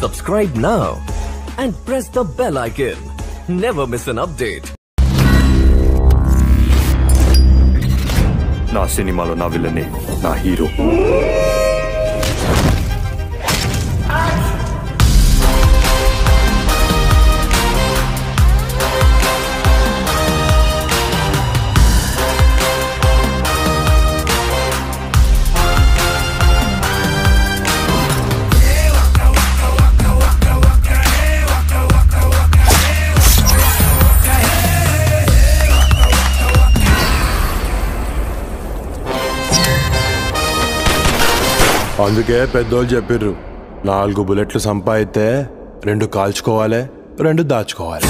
Subscribe now and press the bell icon. Never miss an update. నా సినిమాలో నా విలనే నా హీరో అందుకే పెద్దోళ్ళు చెప్పిర్రు నాలుగు బుల్లెట్లు సంపాదితే రెండు కాల్చుకోవాలి రెండు దాచుకోవాలి.